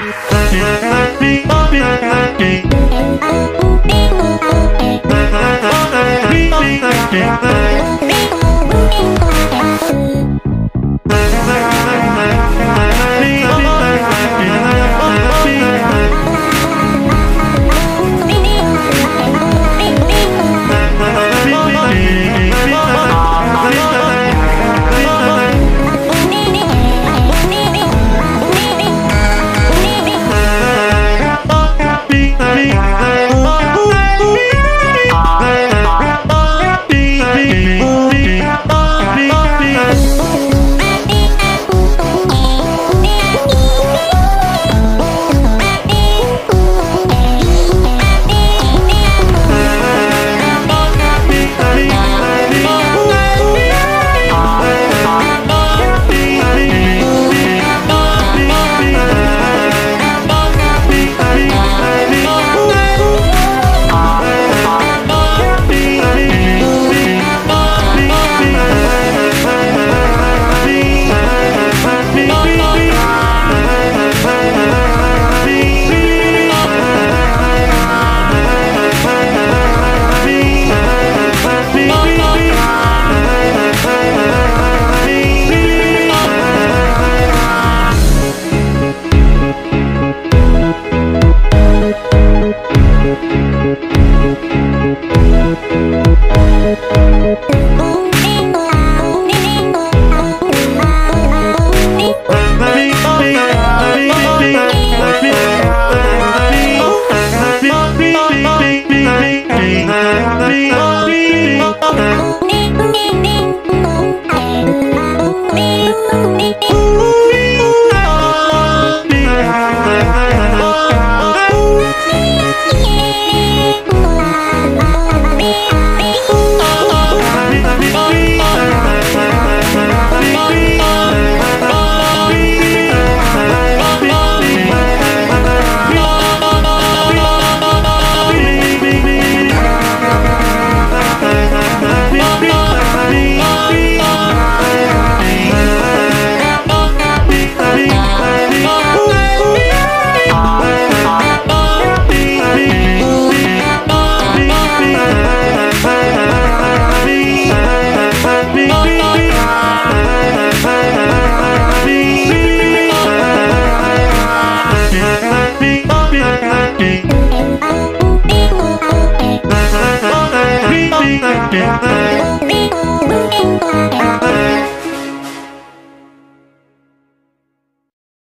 Let me